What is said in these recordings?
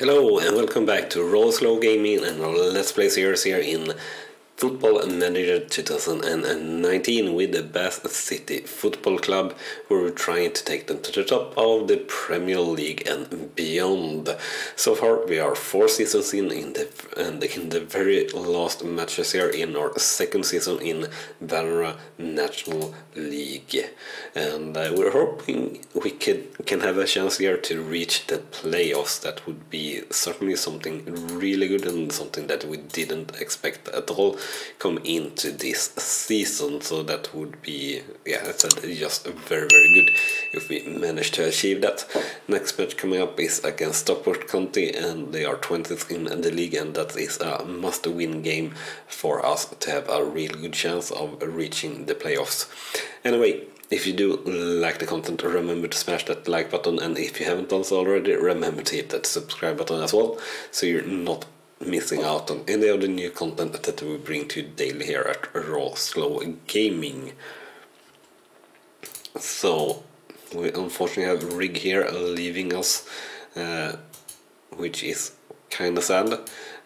Hello and welcome back to Raw Slow Gaming and Let's Play series here in Football Manager 2019 with the Bath City Football Club where we're trying to take them to the top of the Premier League and beyond. So far we are four seasons in, in the, and in the very last matches here in our second season in Vanarama National League. And uh, we're hoping we could, can have a chance here to reach the playoffs. That would be certainly something really good and something that we didn't expect at all come into this season. So that would be, yeah, it's just very, very good if we manage to achieve that. Next match coming up is against Stockport County, and they are 20th in the league, and that is a must win game for us to have a real good chance of reaching the playoffs. Anyway, if you do like the content, remember to smash that like button, and if you haven't done so already, remember to hit that subscribe button as well, so you're not missing out on any of the new content that we bring to you daily here at Raw Slow Gaming. So, we unfortunately have Rig here leaving us, uh, which is kinda sad.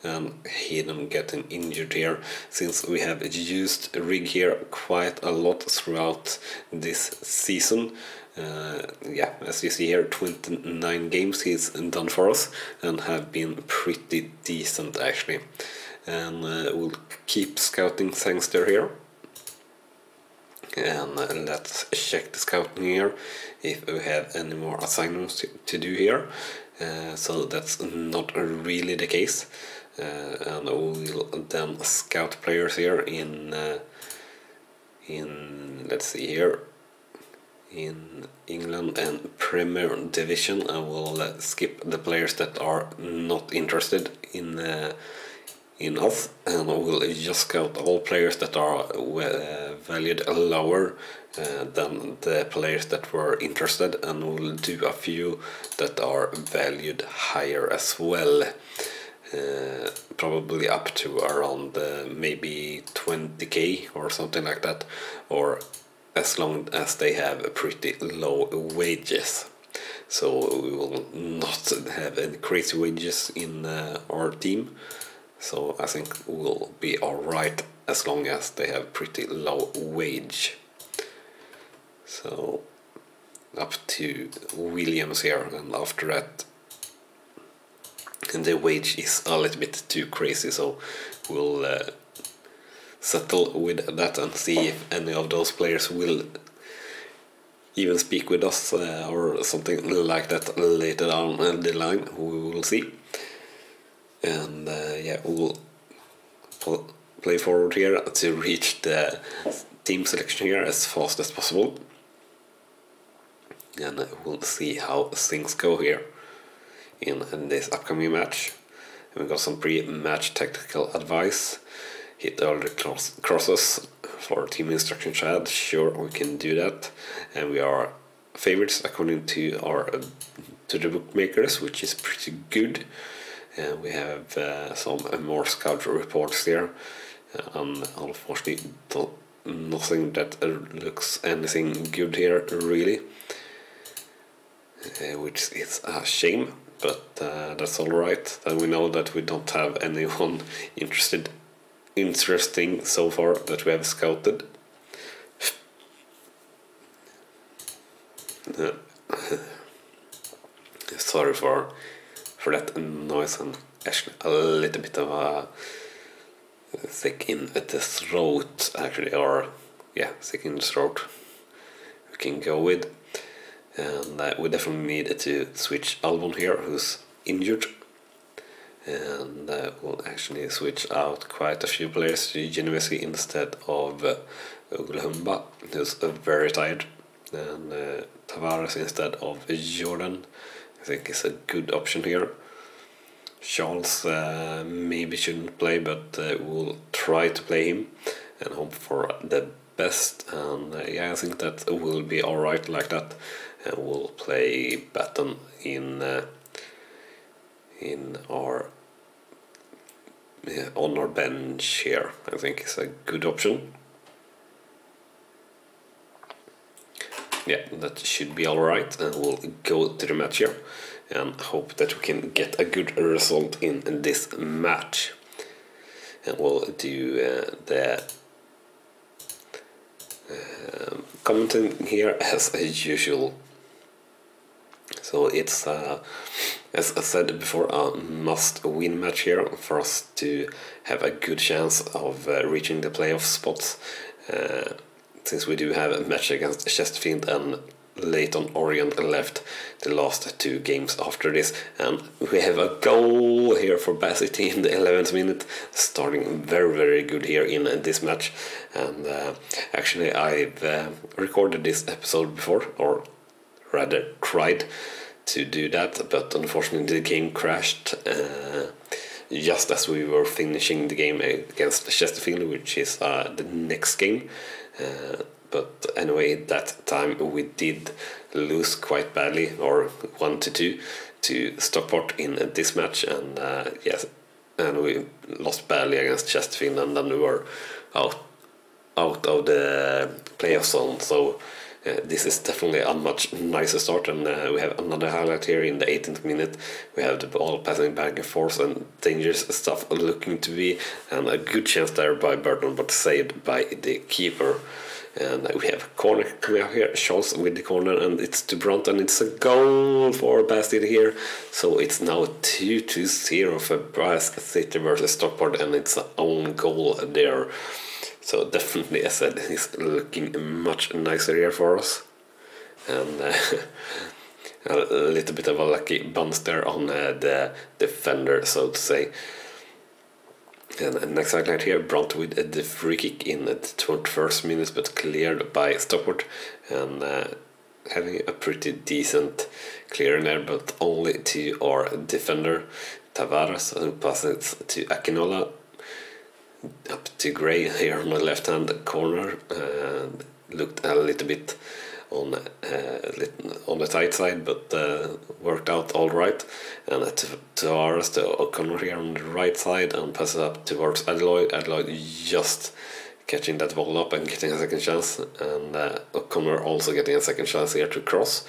And him getting injured here, since we have used Rig here quite a lot throughout this season. Uh, yeah, as you see here, 29 games he's done for us and have been pretty decent actually. And uh, we'll keep scouting Sangster here. And uh, let's check the scouting here if we have any more assignments to, do here. Uh, so that's not really the case. Uh, and we'll then scout players here in uh, in let's see here in England and Premier Division. I will uh, skip the players that are not interested in uh, in us, and I will just scout all players that are uh, valued lower uh, than the players that were interested, and we'll do a few that are valued higher as well. Uh, probably up to around uh, maybe 20k or something like that, or as long as they have a pretty low wages. So we will not have any crazy wages in uh, our team. So I think we'll be alright as long as they have pretty low wage. So up to Williams here and after that and the wage is a little bit too crazy so we'll uh, settle with that and see if any of those players will even speak with us uh, or something like that later down the line. We will see. And uh, yeah, we'll play forward here to reach the team selection here as fast as possible. And we'll see how things go here in, in this upcoming match. And we got some pre-match tactical advice hit all the cross crosses for team instruction chat. Sure, we can do that, and we are favorites according to our uh, to the bookmakers, which is pretty good. And we have uh, some more scout reports there, and unfortunately, nothing that looks anything good here really, uh, which is a shame. But uh, that's all right. Then we know that we don't have anyone interested interesting so far that we have scouted. Sorry for for that noise. And actually a little bit of a sick in the throat actually or yeah sick in the throat. We can go with. And uh, we definitely need to switch Albon here who's injured and we'll actually switch out quite a few players to Genovese instead of uh, who's very tired, and uh, Tavares instead of Jordan. I think is a good option here. Charles uh, maybe shouldn't play, but uh, we'll try to play him and hope for the best. And uh, yeah, I think that will be alright like that. And we'll play Batten in uh, in our on our bench here. I think is a good option. Yeah, that should be alright, and we'll go to the match here. and hope that we can get a good result in, this match. And we'll do uh, the uh, commenting here as usual. So it's, uh, as I said before, a must-win match here for us to have a good chance of uh, reaching the playoff spots. Uh, since we do have a match against Chesterfield and Leyton Orient left the last two games after this and we have a goal here for Bassett in the 11th minute starting very very good here in this match and uh, actually I've uh, recorded this episode before or rather tried to do that but unfortunately the game crashed uh, just as we were finishing the game against Chesterfield which is uh, the next game uh, but anyway, that time we did lose quite badly, or one to two, to Stockport in this match, and uh, yes, and we lost badly against Chesterfield, and then we were out out of the playoff zone. So uh, this is definitely a much nicer start, and uh, we have another highlight here in the 18th minute. We have the ball passing back and forth, and dangerous stuff looking to be, and a good chance there by Burton, but saved by the keeper. And we have a corner coming out here, Scholz with the corner, and it's to Brunt, and it's a goal for Bastille here. So it's now 2 to 0 for Bath City versus Stockport, and it's an own goal there. So definitely, I said, he's looking much nicer here for us. And uh, a little bit of a lucky bounce there on uh, the defender, so to say. And next highlight here, Brunt with the free kick in the 21st minute, but cleared by Stockport. And uh, having a pretty decent clearing there, but only to our defender, Tavares, who passes to Akinola. Up to Gray here on the left hand corner. Uh, looked a little bit on uh, on the tight side, but uh, worked out all right. And to Tavares to O'Connor here on the right side and passes up towards Adeloy. Adeloy just catching that ball up and getting a second chance, and uh, O'Connor also getting a second chance here to cross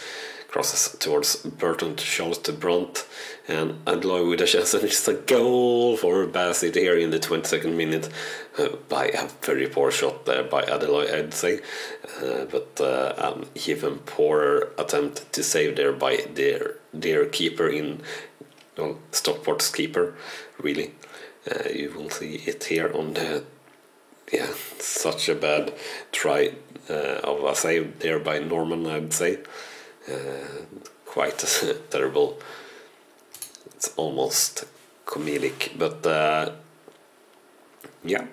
crosses towards Burton to Scholz to Brunt and Adloy with a chance and it's a goal for Bassett here in the 22nd minute uh, by a very poor shot there by Adeloy I'd say. Uh, but uh, an even poorer attempt to save there by their their keeper in well, Stockport's keeper really. Uh, you will see it here on the yeah such a bad try uh, of a save there by Norman I'd say quite terrible. It's almost comedic, but uh, yeah,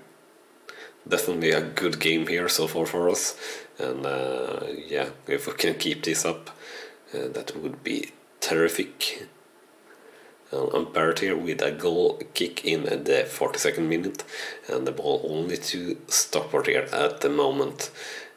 definitely a good game here so far for us. And uh, yeah, if we can keep this up, that would be terrific. I'm paired here with a goal kick in the 42nd minute, and the ball only to Stockport here at the moment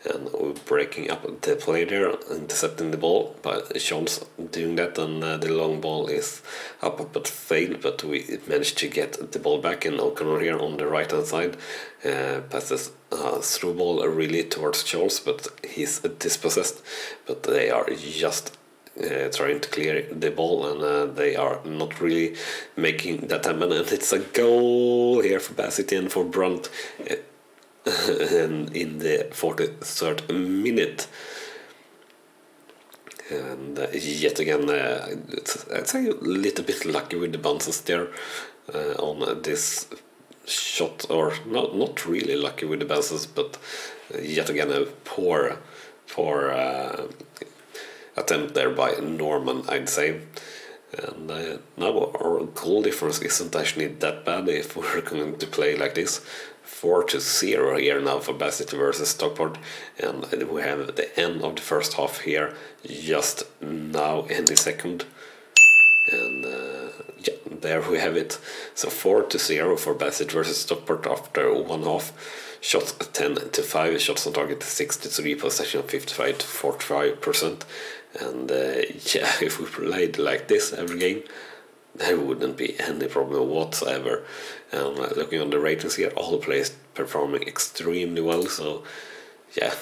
and breaking up the play there, intercepting the ball. But Sean's doing that, and uh, the long ball is up but failed. But we managed to get the ball back, and O'Connor here on the right hand side uh, passes uh, through ball really towards Charles, but he's dispossessed. But they are just uh, trying to clear the ball and uh, they are not really making that happen and it's a goal here for Bassett and for Brunt uh, in the 43rd minute. And uh, yet again, uh, I'd say a little bit lucky with the bounces there uh, on this shot, or not not really lucky with the bounces, but yet again a poor, poor uh, attempt there by Norman, I'd say. And uh, now our goal difference isn't actually that bad if we're going to play like this. 4 to 0 here now for Bassett versus Stockport. And we have the end of the first half here just now any second. And uh, yeah there we have it. So 4 to 0 for Bassett versus Stockport after one half. Shots 10 to 5 shots on target 63 possession 55 to 45 percent. And uh, yeah if we played like this every game there wouldn't be any problem whatsoever. And uh, looking on the ratings here, all the players performing extremely well. So, yeah,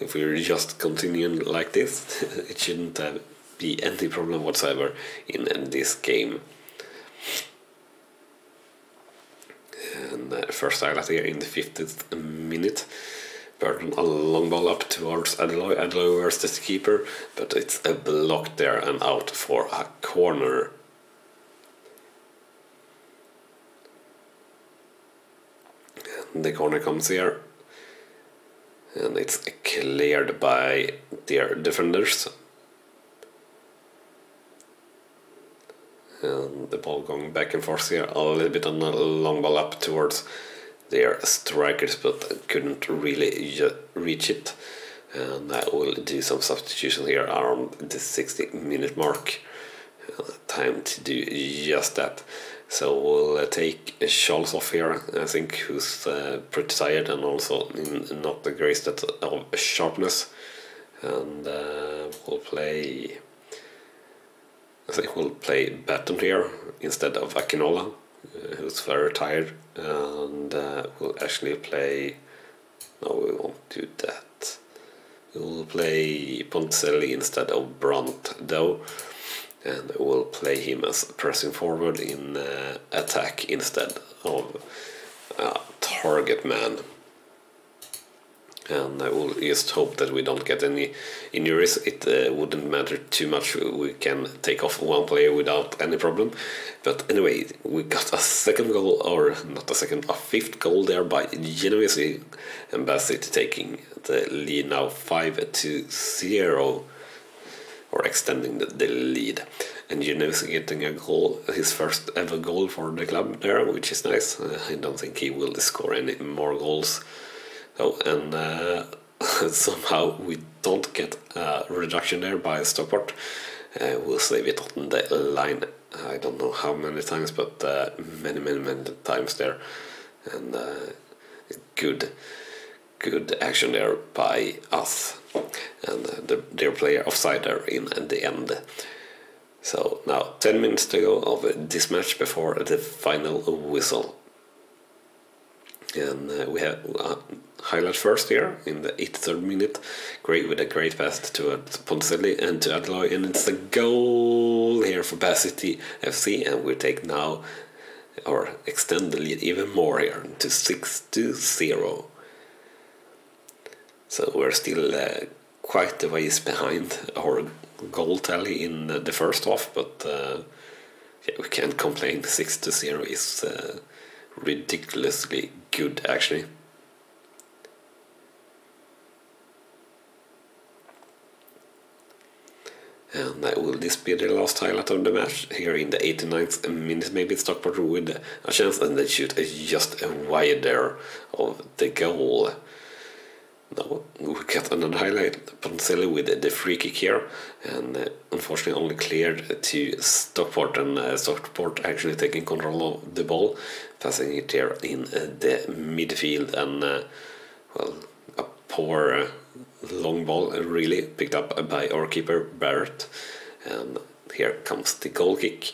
if we're just continuing like this, it shouldn't have be any problem whatsoever in, in this game. And uh, first highlight here in the 50th minute. Burton a long ball up towards Adeloy. Adeloy versus the keeper, but it's a block there and out for a corner. The corner comes here and it's cleared by their defenders. And the ball going back and forth here, a little bit on a long ball up towards their strikers, but couldn't really reach it. And I will do some substitution here around the 60 minute mark. Uh, time to do just that. So we'll uh, take Charles off here, I think, who's uh, pretty tired and also not the greatest of sharpness. And uh, we'll play. I think we'll play Batten here instead of Akinola, who's very tired. And we'll actually play. No, we won't do that. We'll play Ponticelli instead of Brandt, though and we'll play him as pressing forward in uh, attack instead of uh, target man. And I will just hope that we don't get any injuries. It uh, wouldn't matter too much. We can take off one player without any problem. But anyway, we got a second goal, or not a second, a fifth goal there by Genovese and Bassett taking the lead now 5 to 0 or extending the, the lead. And Genovese getting a goal, his first ever goal for the club there, which is nice. Uh, I don't think he will score any more goals. So, and uh, somehow we don't get a reduction there by Stockport. Uh, we'll save it on the line. I don't know how many times, but uh, many, many, many times there. And uh, good good action there by us and the, their player offside there in at the end. So now 10 minutes to go of this match before the final whistle. And uh, we have uh, highlight first here in the 83rd minute. Great with a great pass to Ponticelli and to Adeloy, and it's a goal here for Bath City FC. And we take now or extend the lead even more here to 6 to 0. So we're still uh, quite a ways behind our goal tally in the first half, but uh, yeah, we can't complain. 6 to 0 is uh, ridiculously good, actually. And uh, will this be the last highlight of the match? Here in the 89th minute, maybe Stockport with a chance, and they shoot just a wide there of the goal. No, we get another highlight. Ponticelli with the free kick here, and uh, unfortunately only cleared to Stockport, and uh, Stockport actually taking control of the ball, passing it here in uh, the midfield, and well, a poor long ball, really picked up by our keeper Barrett, and here comes the goal kick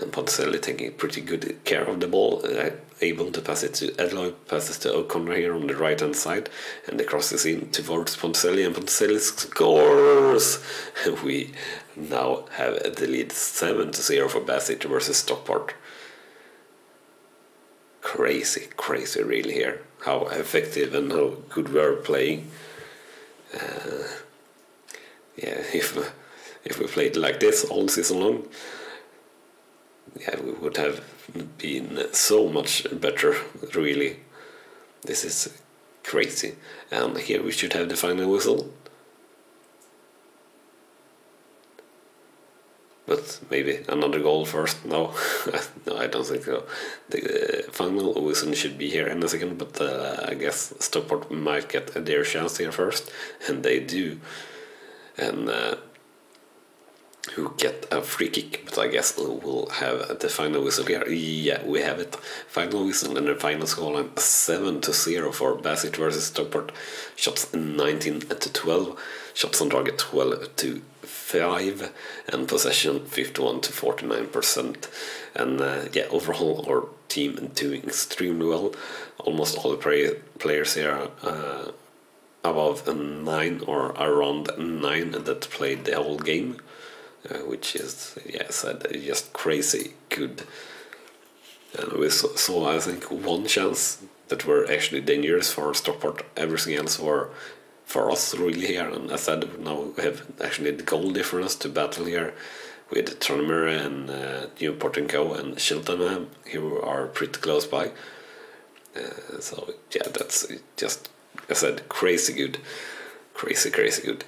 and Ponticelli taking pretty good care of the ball, uh, able to pass it to Adeloy, passes to O'Connor here on the right hand side, and the cross is in towards Ponticelli, and Ponticelli scores! we now have the lead 7 to 0 for Bassett versus Stockport. Crazy, crazy, really, here. How effective and how good we are playing. Uh, yeah, if, if we played like this all season long, yeah, we would have been so much better, really. This is crazy. And here we should have the final whistle. But maybe another goal first. No, no, I don't think so. The uh, final whistle should be here in a second, but uh, I guess Stockport might get their chance here first, and they do. And uh, who get a free kick, but I guess we'll have the final whistle here. Yeah, we have it. Final whistle and the final scoreline 7 to 0 for Bassett versus Stockport. Shots 19 to 12, shots on target 12 to 5, and possession 51 to 49%. And uh, yeah, overall, our team doing extremely well. Almost all the players here. Uh, above 9 or around 9 that played the whole game uh, which is, yeah, said just crazy good. And we saw, saw, I think, one chance that were actually dangerous for Stockport. Everything else were for us really here. And I said, now we have actually the goal difference to battle here with Tranmere and uh, Newport and Co. and Cheltenham, who are pretty close by. Uh, so yeah, that's just, I said, crazy good. Crazy, crazy good.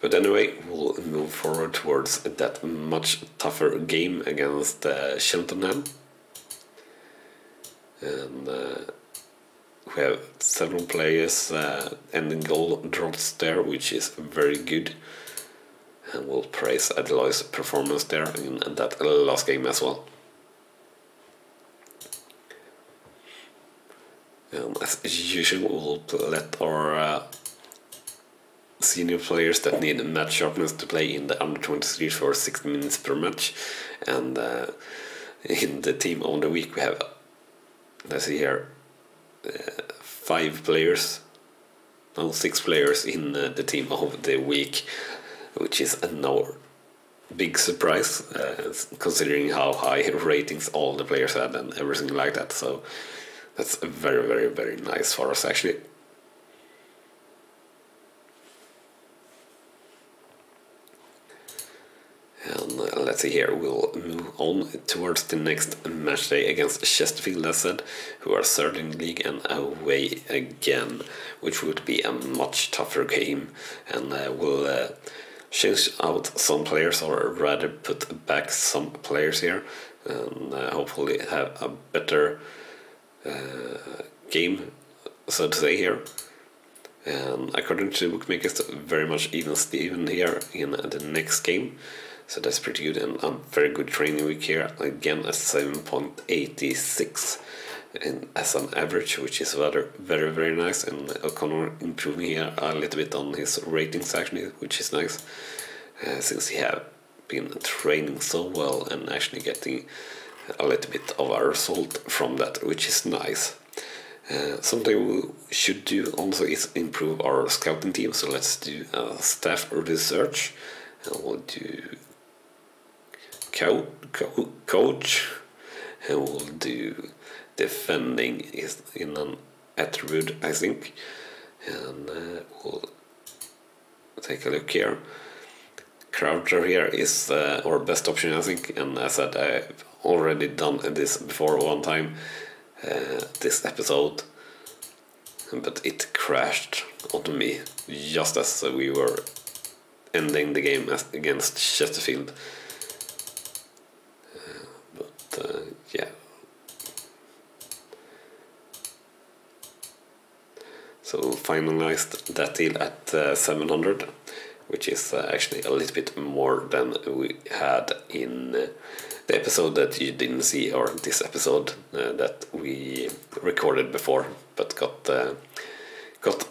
But anyway, we'll move forward towards that much tougher game against uh, Cheltenham. And uh, we have several players uh, ending goal drops there, which is very good. And we'll praise Adeloy's performance there in that last game as well. Um, as usual, we'll let our uh, senior players that need match sharpness to play in the under 23 for 60 minutes per match. And uh, in the team of the week, we have, let's see here, uh, five players, no, six players in uh, the team of the week, which is no big surprise uh, considering how high ratings all the players had and everything like that. So that's very, very, very nice for us actually. And uh, let's see here, we'll move on towards the next match day against Chesterfield, as said, who are third in the league and away again, which would be a much tougher game. And uh, we'll uh, change out some players, or rather put back some players here, and uh, hopefully have a better uh, game, so to say, here. And according to bookmakers, very much even Steven here in the next game. So that's pretty good and a very good training week here. Again, a 7.86 and as an average, which is very, very, very nice. And O'Connor improving here a little bit on his ratings actually, which is nice. Uh, since he have been training so well and actually getting a little bit of a result from that, which is nice. Uh, something we should do also is improve our scouting team. So let's do a staff research, and we'll do co co coach, and we'll do defending is in an attribute, I think, and uh, we'll take a look here. Croucher here is uh, our best option, I think, and as I said, I've already done this before one time, uh, this episode, but it crashed on me just as we were ending the game against Chesterfield. Uh, yeah. So finalized that deal at uh, 700, which is uh, actually a little bit more than we had in uh, the episode that you didn't see, or this episode uh, that we recorded before, but got uh, got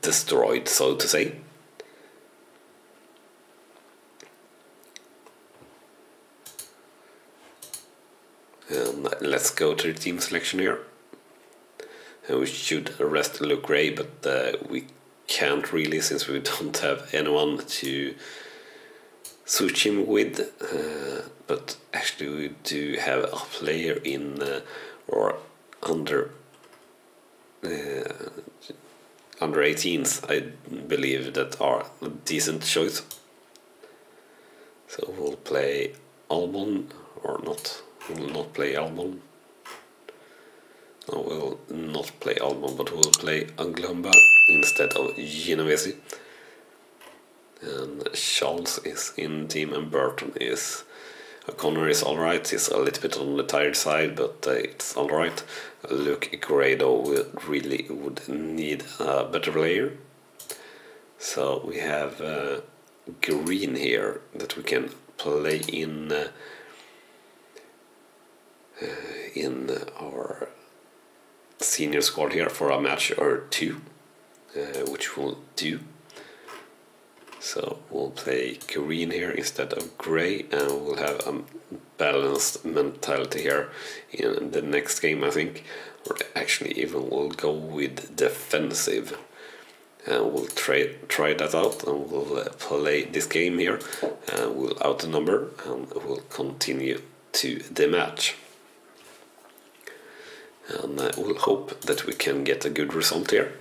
destroyed, so to say. And let's go to the team selection here. And we should rest Luke Gray, but uh, we can't really since we don't have anyone to switch him with. Uh, but actually, we do have a player in uh, or under uh, under 18s, I believe, that are a decent choice. So we'll play Albon or not We'll not play Albon. No, we'll not play Albon, but we'll play Anglumba instead of Genovese. And Charles is in team and Burton is... O'Connor is alright, he's a little bit on the tired side, but uh, it's alright. Luke Grado really would need a better player. So we have uh, Green here that we can play in uh, uh, in our senior squad here for a match or two, uh, which we'll do. So we'll play green here instead of grey, and we'll have a balanced mentality here in the next game, I think. Or actually, even we'll go with defensive. and we'll try try that out and we'll uh, play this game here and we'll out the number and we'll continue to the match and uh, we'll hope that we can get a good result here.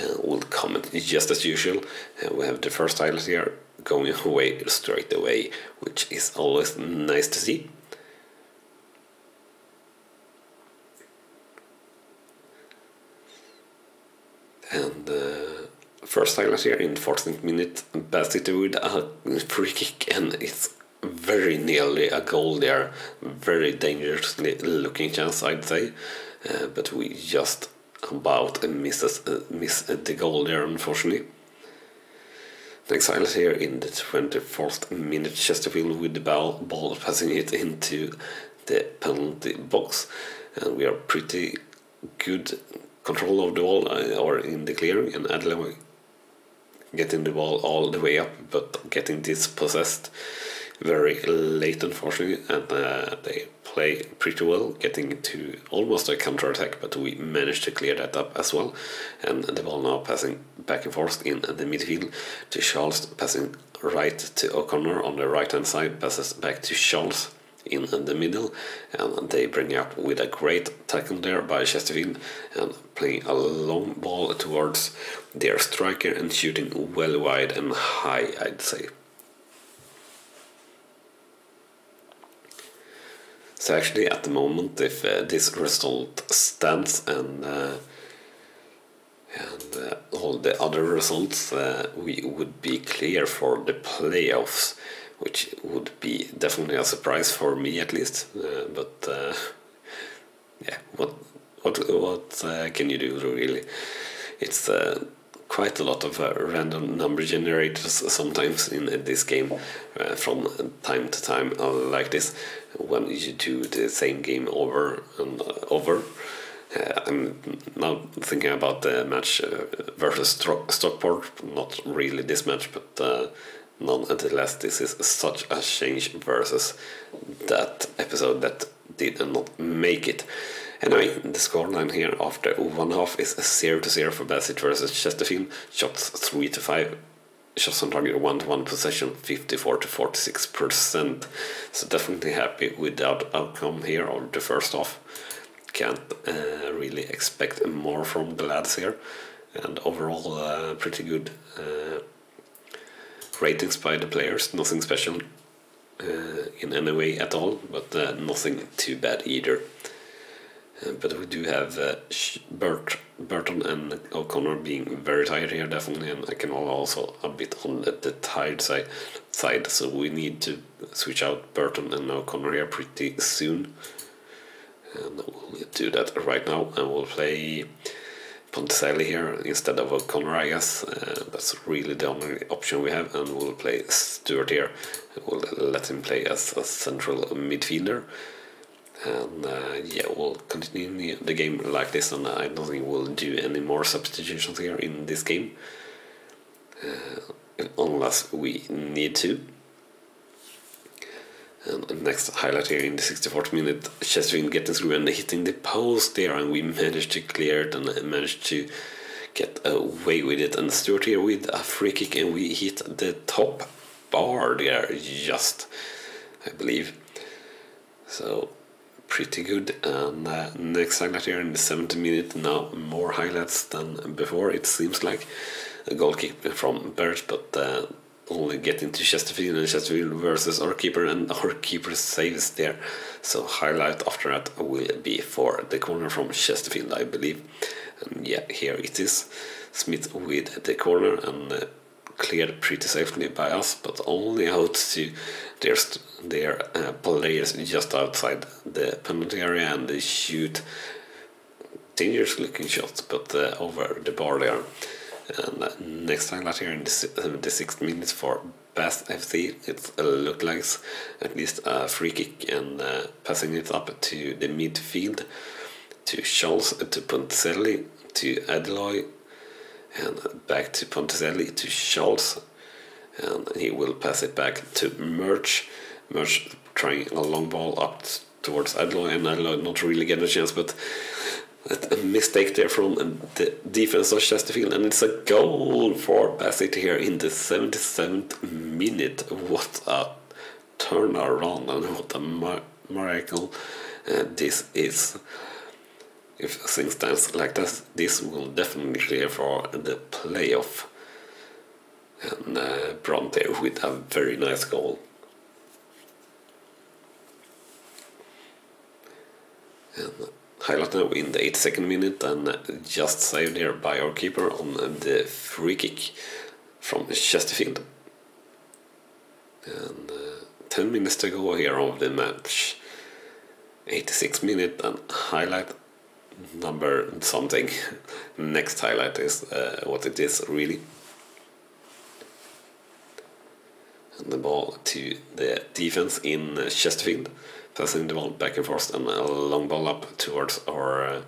And we'll comment just as usual. We have the first highlight here going away straight away which is always nice to see. And uh, first highlight here in 14th minute. Bassett with a free kick and it's very nearly a goal there. Very dangerously looking chance I'd say. Uh, but we just about misses, uh, miss the goal there unfortunately. Next highlight here in the 24th minute. Chesterfield with the ball, ball passing it into the penalty box. And we are pretty good control of the ball uh, or in the clearing and Adeloy getting the ball all the way up but getting dispossessed very late unfortunately and uh, they play pretty well getting to almost a counter attack but we managed to clear that up as well and the ball now passing back and forth in the midfield to Charles passing right to O'Connor on the right hand side passes back to Charles in the middle and they bring up with a great tackle there by Chesterfield and playing a long ball towards their striker and shooting well wide and high I'd say. So actually at the moment if uh, this result stands and uh, and uh, all the other results uh, we would be clear for the playoffs which would be definitely a surprise for me at least. Uh, but uh, yeah, what what what can you do really? It's quite a lot of uh, random number generators sometimes in this game uh, from time to time uh, like this when you do the same game over and uh, over. Uh, I'm now thinking about the match versus Stockport, not really this match, but Nonetheless, this is such a change versus that episode that did not make it. Anyway, the scoreline here after one half is 0 to 0 for Bassett versus Chesterfield. Shots 3 to 5. Shots on target 1 to 1 possession 54 to 46%. So definitely happy with that outcome here on the first half. Can't uh, really expect more from the lads here. And overall, uh, pretty good. Uh, ratings by the players, nothing special uh, in any way at all, but uh, nothing too bad either. Uh, but we do have uh, Bert, Burton and O'Connor being very tired here, definitely, and I can also a bit on the, the tired side, side, so we need to switch out Burton and O'Connor here pretty soon. And we'll do that right now, and we'll play Ponticelli here instead of O'Connor, I guess. Uh, that's really the only option we have, and we'll play Stewart here. We'll let him play as a central midfielder. And uh, yeah, we'll continue the game like this, and I don't think we'll do any more substitutions here in this game. Uh, unless we need to. And next highlight here in the 64th minute, Chesterfield getting through and hitting the post there, and we managed to clear it and managed to get away with it. And Stewart here with a free kick, and we hit the top bar there, just I believe. So pretty good. And uh, next highlight here in the 70 minute, now more highlights than before. It seems like a goal kick from Barrett, but. Uh, only getting to Chesterfield and Chesterfield versus our keeper and our keeper saves there. So highlight after that will be for the corner from Chesterfield, I believe. And yeah, here it is. Smith with the corner and uh, cleared pretty safely by us, but only out to their their uh, players just outside the penalty area, and they shoot dangerous looking shots, but uh, over the bar there. And uh, next highlight here in the, the sixth minute for Bath FC, it uh, like at least a free kick and uh, passing it up to the midfield to Charles, to Ponticelli, to Adloy, and back to Ponticelli, to Charles, and he will pass it back to Merch. Merch trying a long ball up towards Adloy, and Adloy not really getting a chance, but a mistake there from the defense of Chesterfield, and it's a goal for Bassett here in the 77th minute. What a turnaround and what a miracle uh, this is. If things stand like this, this will definitely clear for the playoff. And uh, Bronte with a very nice goal. And highlight now in the 82nd minute and just saved here by our keeper on the free kick from Chesterfield. And uh, 10 minutes to go here of the match. 86 minute and highlight number something. Next highlight is uh, what it is really. And the ball to the defense in Chesterfield passing the ball back and forth and a long ball up towards our uh,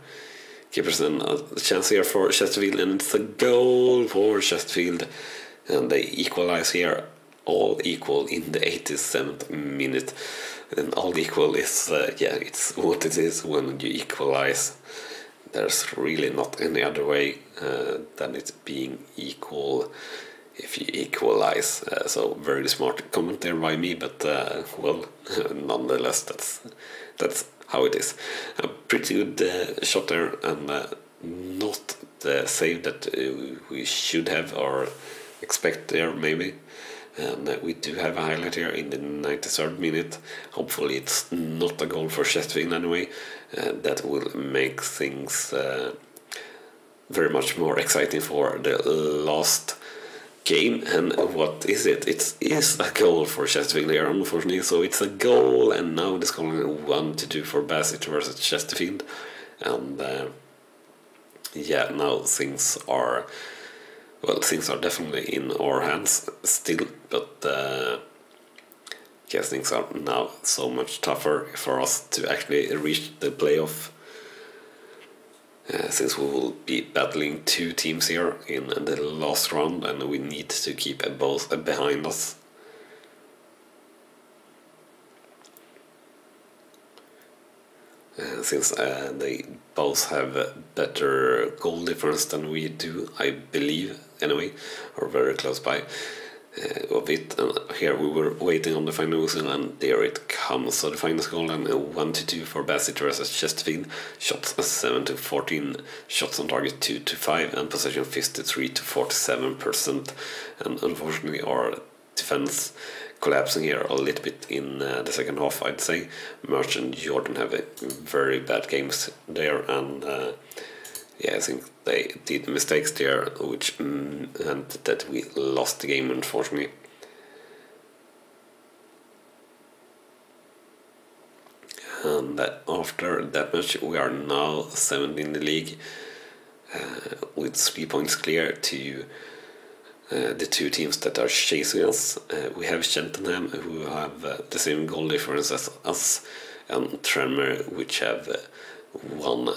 keepers and a chance here for Chesterfield and it's a goal for Chesterfield. And they equalize here. All equal in the 87th minute. And all equal is uh, yeah it's what it is when you equalize. There's really not any other way uh, than it being equal if you equalize. Uh, so very smart comment there by me, but uh, well, nonetheless, that's that's how it is. A pretty good uh, shot there, and uh, not the save that uh, we should have or expect there maybe. And uh, we do have a highlight here in the 93rd minute. Hopefully, it's not a goal for Chesterfield anyway. that will make things very much more exciting for the last game and what is it? It is a goal for Chesterfield here unfortunately so it's a goal and now it's calling 1 to 2 for Bassett versus Chesterfield and uh, yeah now things are well things are definitely in our hands still but uh, yes things are now so much tougher for us to actually reach the playoff uh, since we will be battling two teams here in the last round and we need to keep both behind us. Uh, since uh, they both have better goal difference than we do, I believe, anyway, or very close by uh, of it. And here we were waiting on the final whistle, and there it comes. So the final score and 1 to 2 for Bassett versus Chesterfield. Shots 7 to 14, shots on target 2 to 5, and possession 53 to 47%. And unfortunately, our defense collapsing here a little bit in uh, the second half, I'd say. Merchant Jordan have very bad games there, and uh, yeah, I think they did mistakes there, which mm, that we lost the game, unfortunately. And after that match, we are now seventh in the league, uh, with three points clear to uh, the two teams that are chasing us. Uh, we have Cheltenham, who have uh, the same goal difference as us, and Tranmere, which have uh, one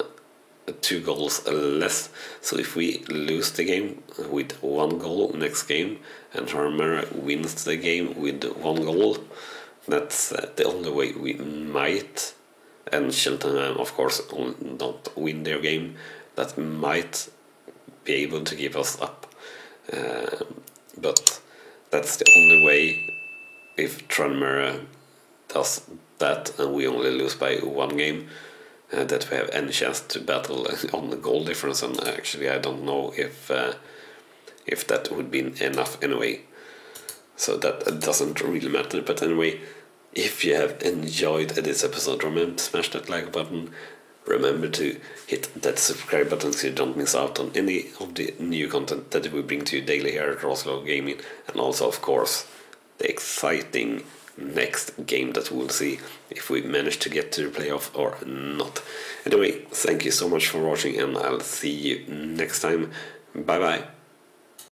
two goals less. So if we lose the game with one goal next game and Tranmere wins the game with one goal, that's uh, the only way we might, and Cheltenham of course don't win their game, that might be able to give us up. Uh, but that's the only way if Tranmere does that and we only lose by one game uh, that we have any chance to battle on the goal difference. And actually, I don't know if uh, if that would be enough anyway. So that doesn't really matter. But anyway, if you have enjoyed this episode, remember to smash that like button. Remember to hit that subscribe button so you don't miss out on any of the new content that we bring to you daily here at Raw Slow Gaming, and also, of course, the exciting next game that we'll see if we manage to get to the playoff or not. Anyway, thank you so much for watching and I'll see you next time. Bye bye.